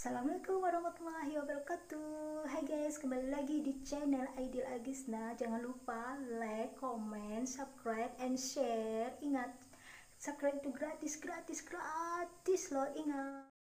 Assalamualaikum warahmatullahi wabarakatuh. Hai guys, kembali lagi di channel Aidil Agisna Jangan lupa like, comment, subscribe, and share. Ingat, subscribe itu gratis, gratis, gratis loh. Ingat.